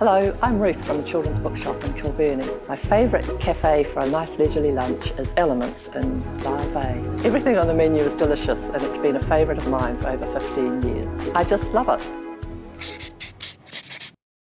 Hello, I'm Ruth from the Children's Bookshop in Kilbirnie. My favourite cafe for a nice leisurely lunch is Elements in Bar Bay. Everything on the menu is delicious and it's been a favourite of mine for over 15 years. I just love it.